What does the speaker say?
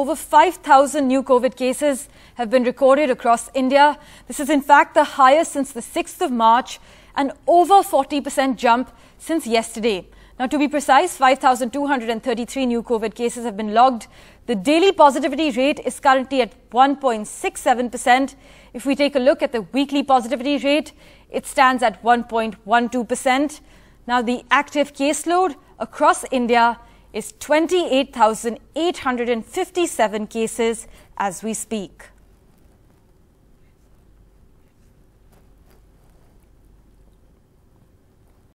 over 5,000 new COVID cases have been recorded across India. This is in fact the highest since the 6th of March an over 40% jump since yesterday. Now, to be precise, 5,233 new COVID cases have been logged. The daily positivity rate is currently at 1.67%. If we take a look at the weekly positivity rate, it stands at 1.12%. Now, the active caseload across India is 28,857 cases as we speak.